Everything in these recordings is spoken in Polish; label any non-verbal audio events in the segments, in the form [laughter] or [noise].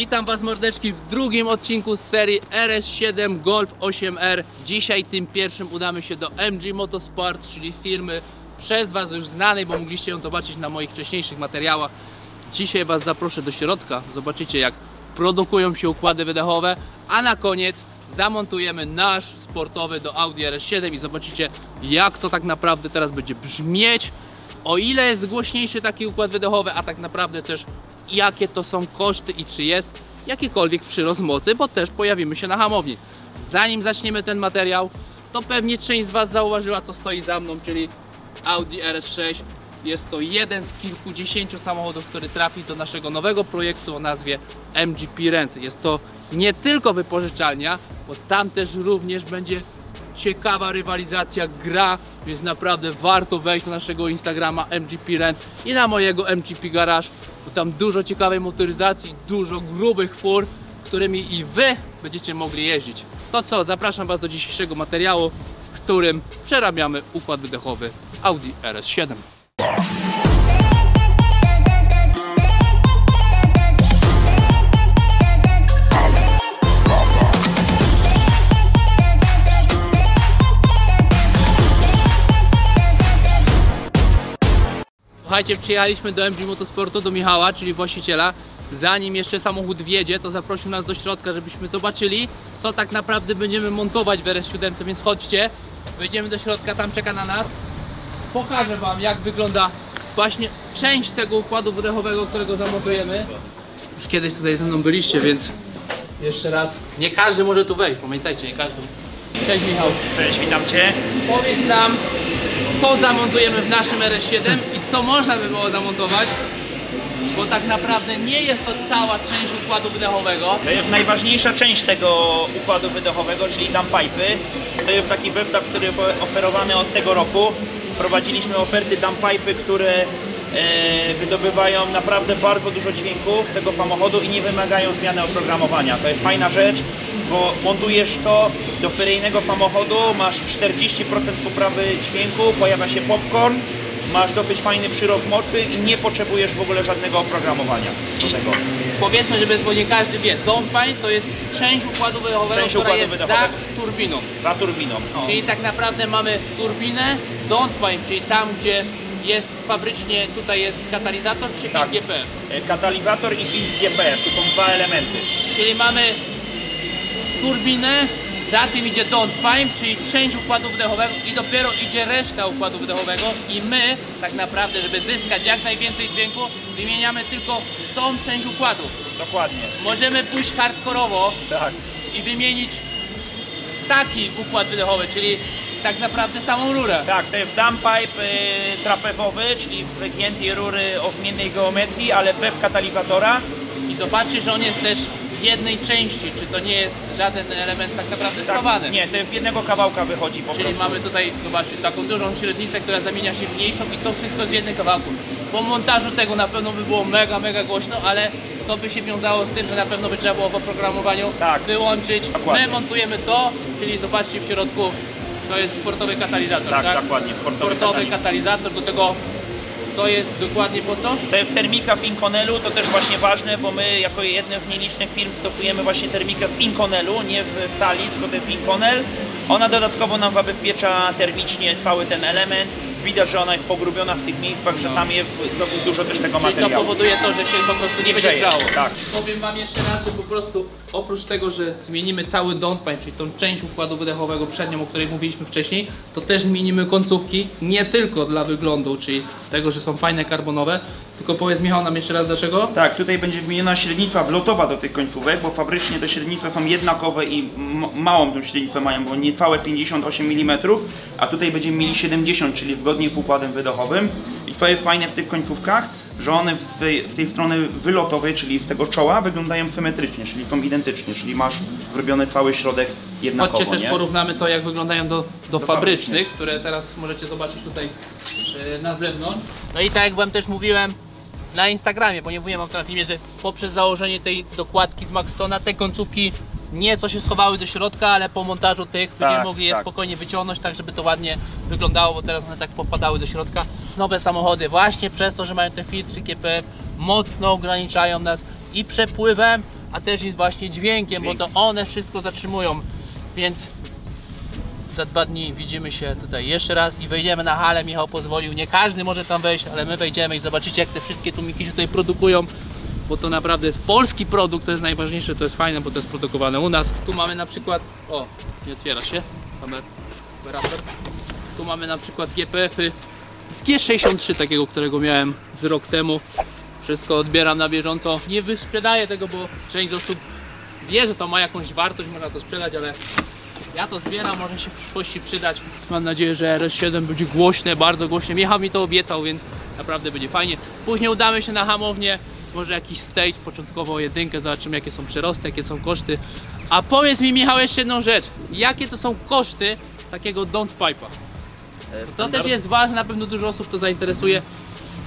Witam Was mordeczki w drugim odcinku z serii RS7 Golf 8R. Dzisiaj tym pierwszym udamy się do MG Motorsport, czyli firmy przez Was już znanej, bo mogliście ją zobaczyć na moich wcześniejszych materiałach. Dzisiaj Was zaproszę do środka, zobaczycie jak produkują się układy wydechowe, a na koniec zamontujemy nasz sportowy do Audi RS7 i zobaczycie jak to tak naprawdę teraz będzie brzmieć o ile jest głośniejszy taki układ wydechowy, a tak naprawdę też jakie to są koszty i czy jest jakikolwiek przyrost mocy, bo też pojawimy się na hamowni. Zanim zaczniemy ten materiał, to pewnie część z Was zauważyła co stoi za mną, czyli Audi RS6. Jest to jeden z kilkudziesięciu samochodów, który trafi do naszego nowego projektu o nazwie MGP Rent. Jest to nie tylko wypożyczalnia, bo tam też również będzie ciekawa rywalizacja, gra, więc naprawdę warto wejść na naszego Instagrama MGP Rent i na mojego MGP Garage, bo tam dużo ciekawej motoryzacji, dużo grubych fur, którymi i Wy będziecie mogli jeździć. To co, zapraszam Was do dzisiejszego materiału, w którym przerabiamy układ wydechowy Audi RS7. Słuchajcie, przyjechaliśmy do MG Motorsportu, do Michała, czyli właściciela. Zanim jeszcze samochód wjedzie, to zaprosił nas do środka, żebyśmy zobaczyli, co tak naprawdę będziemy montować w RS7, więc chodźcie. Wejdziemy do środka, tam czeka na nas. Pokażę Wam, jak wygląda właśnie część tego układu wydechowego, którego zamontujemy. Już kiedyś tutaj ze mną byliście, więc jeszcze raz. Nie każdy może tu wejść, pamiętajcie, nie każdy. Cześć Michał. Cześć, witam Cię. Powiedz nam, co zamontujemy w naszym RS7 i co można by było zamontować, bo tak naprawdę nie jest to cała część układu wydechowego. To jest najważniejsza część tego układu wydechowego, czyli dumpipy. To jest taki zestaw, który jest oferowany od tego roku. Prowadziliśmy oferty dumpipy, które e, wydobywają naprawdę bardzo dużo dźwięku z tego samochodu i nie wymagają zmiany oprogramowania. To jest fajna rzecz, bo montujesz to do seryjnego samochodu, masz 40% poprawy dźwięku, pojawia się popcorn, masz dosyć fajny przyrost mocy i nie potrzebujesz w ogóle żadnego oprogramowania do tego. Powiedzmy, żeby bo nie każdy wie, Downpipe to jest część układu wydechowego, Część która układu jest wydechowego. za turbiną. Za turbiną. No. Czyli tak naprawdę mamy turbinę, Downpipe, czyli tam gdzie jest fabrycznie, tutaj jest katalizator czy Tak. GPF. E, Katalizator i filtr GPF, to są dwa elementy. Czyli mamy turbinę, za tym idzie downpipe, czyli część układu wydechowego i dopiero idzie reszta układu wydechowego i my tak naprawdę, żeby zyskać jak najwięcej dźwięku, wymieniamy tylko tą część układu. Dokładnie. Możemy pójść hardkorowo Tak. i wymienić taki układ wydechowy, czyli tak naprawdę samą rurę. Tak, to jest dumppipe y, trapezowy, czyli wygiętej rury o zmiennej geometrii, ale bez katalizatora. I zobaczcie, że on jest też w jednej części, czy to nie jest żaden element tak naprawdę schowany. Tak, nie, to z jednego kawałka wychodzi po Czyli prostu. mamy tutaj, zobaczcie, taką dużą średnicę, która zamienia się w mniejszą i to wszystko w jednym kawałku. Po montażu tego na pewno by było mega, mega głośno, ale to by się wiązało z tym, że na pewno by trzeba było w oprogramowaniu Tak. wyłączyć. Dokładnie. My montujemy to, czyli zobaczcie w środku, to jest sportowy katalizator, tak? Tak, dokładnie, sportowy sportowy katalizator. katalizator, do tego to jest dokładnie po co? Jest termika w Inconelu, to też właśnie ważne, bo my jako jedne z nielicznych firm stosujemy właśnie termikę w Inconelu, nie w stali, tylko jest Inconel. Ona dodatkowo nam zabezpiecza termicznie cały ten element. Widać, że ona jest pogrubiona w tych miejscach, że tam jest dosyć dużo też tego Czyli to materiału. powoduje to, że się po prostu nie będzie grzało. tak. Powiem Wam jeszcze raz, że po prostu oprócz tego, że zmienimy cały downpipe, czyli tą część układu wydechowego przednią, o której mówiliśmy wcześniej, to też zmienimy końcówki, nie tylko dla wyglądu, czyli tego, że są fajne karbonowe, tylko powiedz Michał nam jeszcze raz dlaczego? Tak, tutaj będzie wymieniona średnica wlotowa do tych końcówek, bo fabrycznie te średnice są jednakowe i małą tą średnicę mają, bo niecałe 58 mm, a tutaj będziemy mieli 70, czyli zgodnie z układem wydechowym. I co jest fajne w tych końcówkach, że one w tej, w tej strony wylotowej, czyli w tego czoła, wyglądają symetrycznie, czyli są identyczne, czyli masz zrobiony cały środek jednakowo, Chodźcie też nie? porównamy to, jak wyglądają do, do, fabrycznych, fabrycznych. które teraz możecie zobaczyć tutaj e, na zewnątrz. No i tak jak Wam też mówiłem na Instagramie, bo nie mówiłem Wam to na filmie, że poprzez założenie tej dokładki z Maxtona te końcówki nieco się schowały do środka, ale po montażu tych będziemy Tak, mogli je tak. spokojnie wyciągnąć, tak żeby to ładnie wyglądało, bo teraz one tak popadały do środka. Nowe samochody właśnie przez to, że mają te filtry GPF mocno ograniczają nas i przepływem, a też jest właśnie dźwiękiem, bo to one wszystko zatrzymują. Więc za dwa dni widzimy się tutaj jeszcze raz i wejdziemy na halę. Michał pozwolił, nie każdy może tam wejść, ale my wejdziemy i zobaczycie jak te wszystkie tłumiki się tutaj produkują. Bo to naprawdę jest polski produkt, to jest najważniejsze, to jest fajne, bo to jest produkowane u nas. Tu mamy na przykład, o, nie otwiera się, kamer, operator. Tu mamy na przykład GPF-y z G63 takiego, którego miałem z rok temu. Wszystko odbieram na bieżąco. Nie wysprzedaję tego, bo część osób wie, że to ma jakąś wartość, można to sprzedać, ale ja to zbieram, może się w przyszłości przydać. Mam nadzieję, że RS7 będzie głośne, bardzo głośne. Michał mi to obiecał, więc naprawdę będzie fajnie. Później udamy się na hamownię, może jakiś stage, początkowo jedynkę, zobaczymy jakie są przyrosty, jakie są koszty. A powiedz mi Michał jeszcze jedną rzecz, jakie to są koszty takiego don't pipe'a? To też jest ważne, na pewno dużo osób to zainteresuje.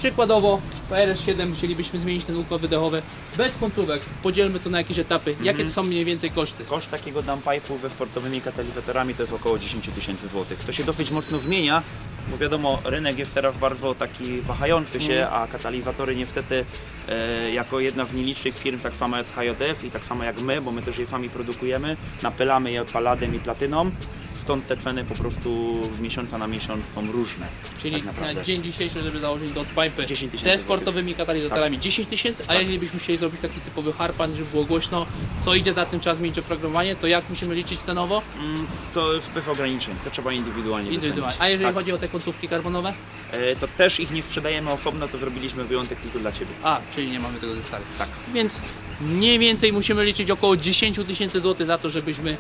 Przykładowo w RS7 chcielibyśmy zmienić ten układ wydechowy bez końcówek. Podzielmy to na jakieś etapy. Jakie to są mniej więcej koszty? Koszt takiego dumppipe'u ze sportowymi katalizatorami to jest około 10 tysięcy złotych. To się dosyć mocno zmienia, bo wiadomo, rynek jest teraz bardzo taki wahający się, a katalizatory niestety e, jako jedna z nielicznych firm, tak samo jak HJF i tak samo jak my, bo my też je sami produkujemy, napylamy je paladem i platyną, stąd te ceny po prostu z miesiąca na miesiąc są różne. Czyli tak na dzień dzisiejszy, żeby założyć do pipe 10 tysięcy Tak. ze sportowymi katalizatorami 10 tysięcy, a jeżeli byśmy chcieli zrobić taki typowy harpan, żeby było głośno, co idzie za tym trzeba zmienić oprogramowanie, to jak musimy liczyć cenowo? Mm, To jest bez ograniczeń, to trzeba indywidualnie Indywidualnie. A jeżeli tak. chodzi o te końcówki karbonowe? E, To też ich nie sprzedajemy osobno, to zrobiliśmy wyjątek tylko dla Ciebie. A, czyli nie mamy tego zestawu. Tak. Więc mniej więcej musimy liczyć około 10 tysięcy złotych za to, żebyśmy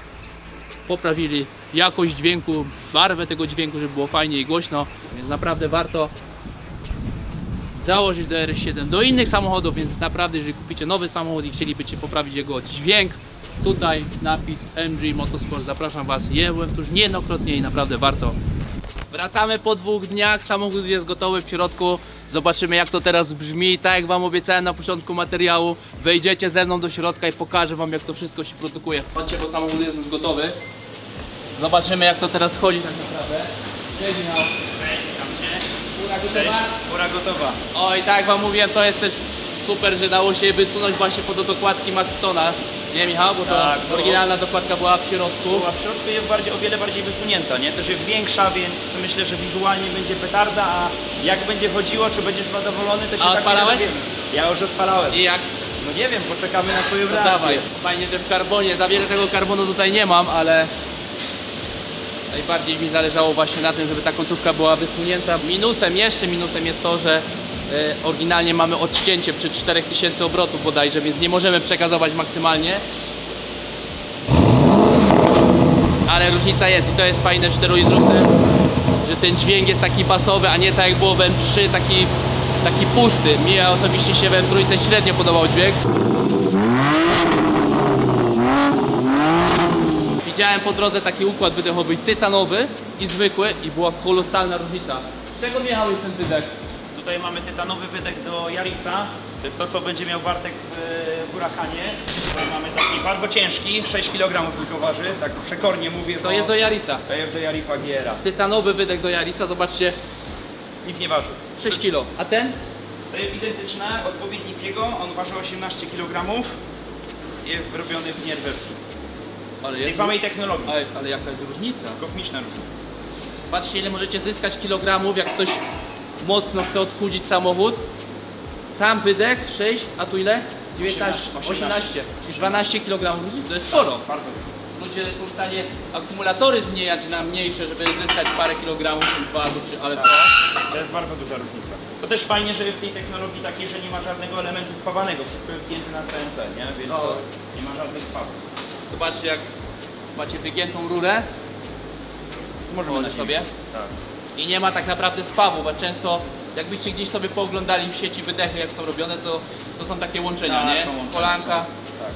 poprawili jakość dźwięku, barwę tego dźwięku, żeby było fajnie i głośno. Więc naprawdę warto założyć do RS7 do innych samochodów, więc naprawdę jeżeli kupicie nowy samochód i chcielibyście poprawić jego dźwięk, tutaj napis MG Motorsport, zapraszam Was, tu już niejednokrotnie i naprawdę warto. Wracamy po dwóch dniach, samochód jest gotowy w środku, zobaczymy jak to teraz brzmi, tak jak Wam obiecałem na początku materiału, wejdziecie ze mną do środka i pokażę Wam jak to wszystko się produkuje. Chodźcie, bo samochód jest już gotowy. Zobaczymy jak to teraz chodzi tak naprawdę. Cześć Michał. Fura gotowa? Pora gotowa. Oj, tak jak wam mówiłem, to jest też super, że dało się wysunąć właśnie pod dokładki Maxtona. Nie Michał, bo to Tak, oryginalna dokładka była w środku. A w środku jest bardziej, o wiele bardziej wysunięta, nie? Też jest większa, więc myślę, że wizualnie będzie petarda, a jak będzie chodziło, czy będziesz zadowolony, to się A tak odpalałeś? nie. Ja już odpalałem. I jak? No nie wiem, poczekamy na twoją reakcję. dawaj. Fajnie, że w karbonie, za wiele tego karbonu tutaj nie mam, ale najbardziej mi zależało właśnie na tym, żeby ta końcówka była wysunięta. Minusem, jeszcze minusem jest to, że oryginalnie mamy odcięcie przy 4000 obrotów bodajże, więc nie możemy przekazować maksymalnie. Ale różnica jest i to jest fajne w czteroizrówce, że ten dźwięk jest taki basowy, a nie tak jak było w M3, taki, taki pusty. Mi osobiście się w M3 średnio podobał dźwięk. Widziałem po drodze taki układ wydechowy tytanowy i zwykły i była kolosalna różnica. Z czego jest ten wydech? Tutaj mamy tytanowy wydech do Yarisa. To co będzie miał Bartek w e, Huracanie. Tutaj mamy taki bardzo ciężki, 6 kg tylko waży, tak przekornie mówię, To jest do Yarisa. to jest do Yarisa GR-a. Tytanowy wydech do Yarisa, zobaczcie, Nic nie waży. 6 kg. A ten? To jest identyczne, odpowiednik jego, on waży 18 kg. Jest robiony w Nierwewcu. Ale Tej jest... samej technologii. Ale, ale jaka jest różnica? Kosmiczna różnica. Patrzcie ile możecie zyskać kilogramów, jak ktoś mocno chce odchudzić samochód. Sam wydech 6, a tu ile? 19, 18. 18, czyli 12 kg to jest sporo. Ludzie są w stanie akumulatory zmieniać na mniejsze, żeby zyskać parę kilogramów, czy dwa, trzy, ale to... To jest bardzo duża różnica. To też fajnie, że w tej technologii takiej, że nie ma żadnego elementu spawanego. Wszystko jest wgięte na CNC, nie? Więc No. nie ma żadnych spaw. Zobaczcie jak macie wygiętą rurę, Możemy Możesz sobie? Tak. I nie ma tak naprawdę spawu, bo często jakbyście gdzieś sobie pooglądali w sieci wydechy jak są robione, to, to są takie łączenia, Tak, nie? łączenia. Kolanka. Tak.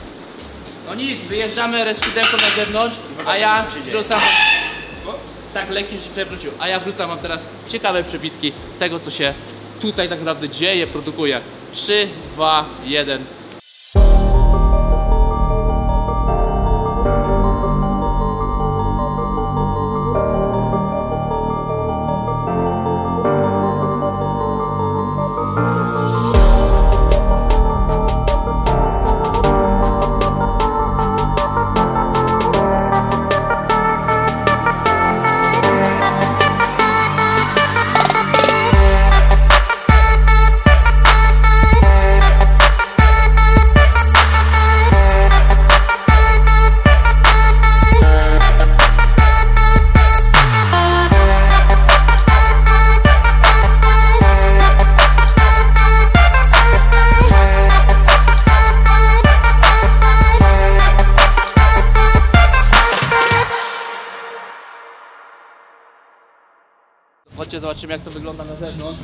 No nic, wyjeżdżamy RS7 na zewnątrz, a ja wrzucam... Tak, lekki się przewrócił, a ja wrzucam wam teraz ciekawe przebitki z tego, co się tutaj tak naprawdę dzieje, produkuje. 3, 2, 1. zobaczymy jak to wygląda na zewnątrz.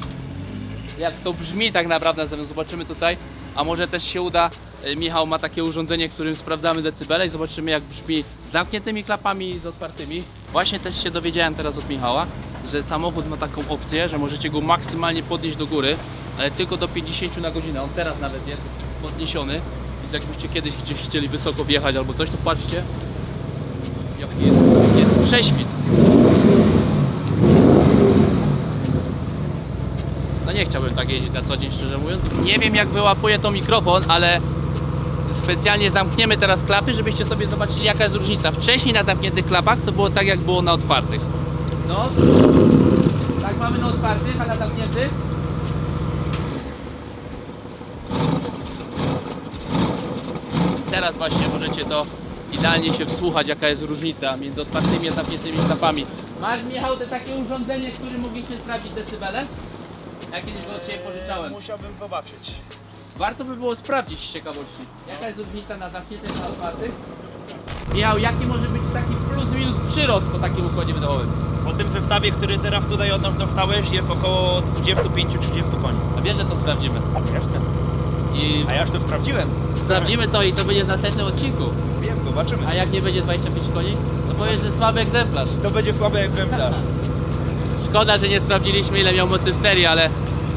Jak to brzmi tak naprawdę na zewnątrz, zobaczymy tutaj. A może też się uda, y, Michał ma takie urządzenie, którym sprawdzamy decybele i zobaczymy jak brzmi z zamkniętymi klapami i z otwartymi. Właśnie też się dowiedziałem teraz od Michała, że samochód ma taką opcję, że możecie go maksymalnie podnieść do góry, ale tylko do 50 na godzinę. On teraz nawet jest podniesiony. Więc jakbyście kiedyś gdzieś chcieli wysoko wjechać albo coś, to patrzcie, jaki jest, jest prześwit. Nie chciałbym tak jeździć na co dzień, szczerze mówiąc. Nie wiem jak wyłapuje to mikrofon, ale specjalnie zamkniemy teraz klapy, żebyście sobie zobaczyli jaka jest różnica. Wcześniej na zamkniętych klapach to było tak jak było na otwartych. No, tak mamy na otwartych, a na zamkniętych Teraz właśnie możecie to idealnie się wsłuchać, jaka jest różnica między otwartymi a zamkniętymi klapami. Masz Michał te takie urządzenie, którym mogliśmy sprawdzić decybele? Ja kiedyś go od Ciebie pożyczałem. Musiałbym zobaczyć. Warto by było sprawdzić z ciekawości. Jaka jest różnica na zamkniętych a na otwartych? Michał, jaki może być taki plus minus przyrost po takim układzie wydechowym? Po tym zestawie, który teraz tutaj od nas dostałeś, jest około 25-30 koni. A wiesz, że to sprawdzimy. Jasne. I A ja już to sprawdziłem. sprawdzimy to i to będzie w następnym odcinku. Wiem, zobaczymy. A jak nie będzie 25 koni, to powiesz, że słaby egzemplarz. To będzie słaby egzemplarz. [laughs] Szkoda, że nie sprawdziliśmy ile miał mocy w serii, ale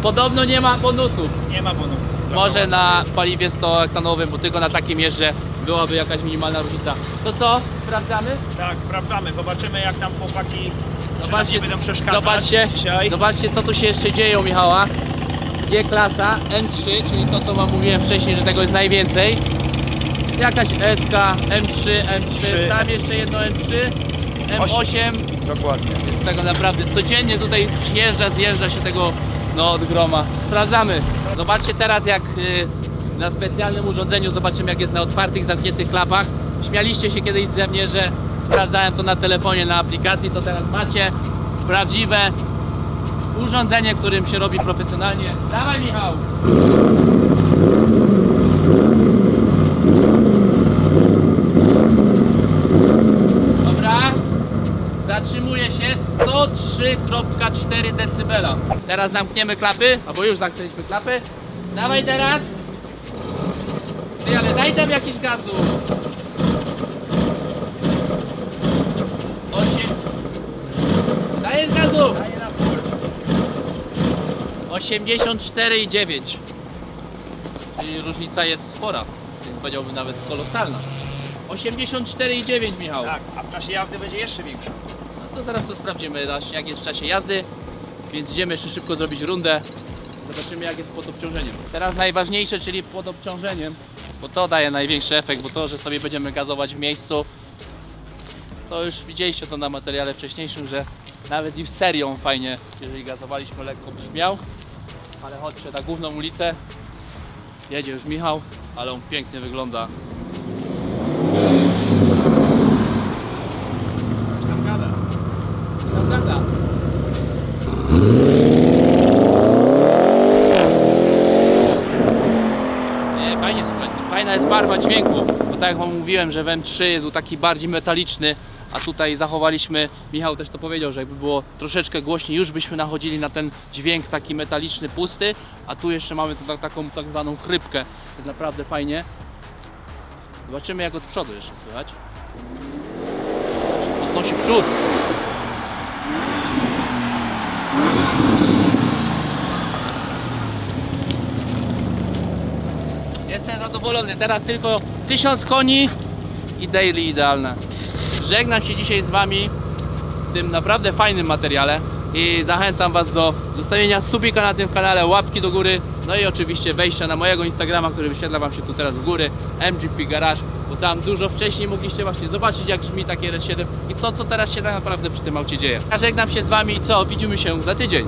podobno nie ma bonusów. Nie ma bonusów. Może na paliwie 100 oktanowym, bo tylko na takim jeżdżę byłaby jakaś minimalna różnica. To co? Sprawdzamy? Tak, sprawdzamy. Zobaczymy jak tam chłopaki Zobaczcie, będą przeszkadzać zobaczcie, dzisiaj. zobaczcie co tu się jeszcze dzieje u Michała. G-klasa N3, czyli to co wam mówiłem wcześniej, że tego jest najwięcej. Jakaś SK, M3, M3, Trzy. tam jeszcze jedno M3, M8. Dokładnie. Jest tego naprawdę codziennie tutaj przyjeżdża, zjeżdża się tego no, od groma. Sprawdzamy. Zobaczcie teraz jak y, na specjalnym urządzeniu, zobaczymy jak jest na otwartych, zamkniętych klapach. Śmialiście się kiedyś ze mnie, że sprawdzałem to na telefonie, na aplikacji, to teraz macie prawdziwe urządzenie, którym się robi profesjonalnie. Dawaj Michał! Dobra. Zatrzymuje się 103.4 dB. Teraz zamkniemy klapy, albo już zamknęliśmy klapy. Dawaj teraz. Ty, ale daj tam jakiś gazu. 8. Dajesz gazu. 84,9. Czyli różnica jest spora. Powiedziałbym nawet kolosalna. 84,9 Michał. Tak, a w czasie jazdy będzie jeszcze większy. To zaraz to sprawdzimy, właśnie jak jest w czasie jazdy. Więc idziemy jeszcze szybko zrobić rundę. Zobaczymy jak jest pod obciążeniem. Teraz najważniejsze, czyli pod obciążeniem, bo to daje największy efekt, bo to, że sobie będziemy gazować w miejscu, to już widzieliście to na materiale wcześniejszym, że nawet i w serią fajnie, jeżeli gazowaliśmy lekko brzmiał. Ale chodźcie na główną ulicę. Jedzie już Michał, ale on pięknie wygląda. Gada. Nie, fajnie. Fajna jest barwa dźwięku, bo tak jak wam mówiłem, że w M3 był taki bardziej metaliczny, a tutaj zachowaliśmy, Michał też to powiedział, że jakby było troszeczkę głośniej, już byśmy nachodzili na ten dźwięk taki metaliczny, pusty, a tu jeszcze mamy tu taką tak zwaną chrypkę, jest naprawdę fajnie. Zobaczymy jak od przodu jeszcze słychać. Podnosi przód. Jestem zadowolony. Teraz tylko 1000 koni i daily idealne. Żegnam się dzisiaj z Wami w tym naprawdę fajnym materiale i zachęcam Was do zostawienia subika na tym kanale, łapki do góry, no i oczywiście wejścia na mojego Instagrama, który wyświetla Wam się tu teraz w góry, MGP Garage, bo tam dużo wcześniej mogliście właśnie zobaczyć jak brzmi taki RS7 i to co teraz się tak naprawdę przy tym aucie dzieje. Ja żegnam się z Wami i co, widzimy się za tydzień.